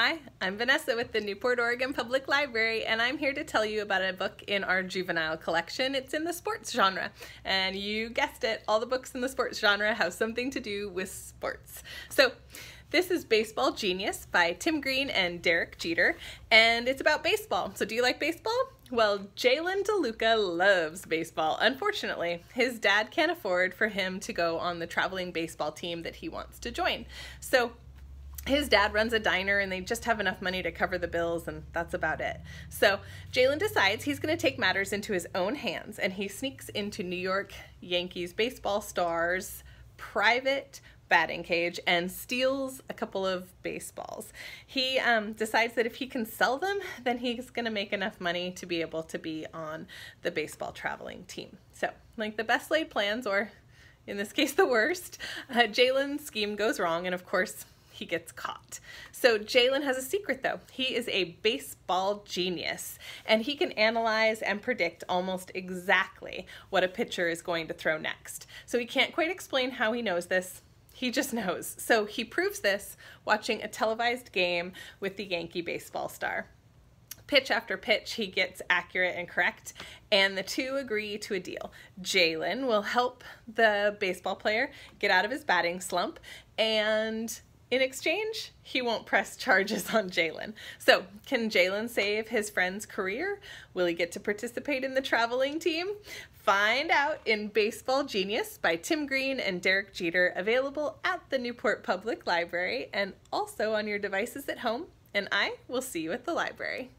Hi, I'm Vanessa with the Newport, Oregon Public Library, and I'm here to tell you about a book in our juvenile collection. It's in the sports genre, and you guessed it, all the books in the sports genre have something to do with sports. So, this is Baseball Genius by Tim Green and Derek Jeter, and it's about baseball. So, do you like baseball? Well, Jalen DeLuca loves baseball. Unfortunately, his dad can't afford for him to go on the traveling baseball team that he wants to join. So, his dad runs a diner and they just have enough money to cover the bills and that's about it. So Jalen decides he's going to take matters into his own hands and he sneaks into New York Yankees baseball stars private batting cage and steals a couple of baseballs. He um, decides that if he can sell them, then he's going to make enough money to be able to be on the baseball traveling team. So, like the best laid plans, or in this case, the worst, uh, Jalen's scheme goes wrong, and of course, he gets caught. So Jalen has a secret though. He is a baseball genius and he can analyze and predict almost exactly what a pitcher is going to throw next. So he can't quite explain how he knows this. He just knows. So he proves this watching a televised game with the Yankee baseball star pitch after pitch, he gets accurate and correct, and the two agree to a deal. Jalen will help the baseball player get out of his batting slump, and in exchange, he won't press charges on Jalen. So, can Jalen save his friend's career? Will he get to participate in the traveling team? Find out in Baseball Genius by Tim Green and Derek Jeter, available at the Newport Public Library and also on your devices at home. And I will see you at the library.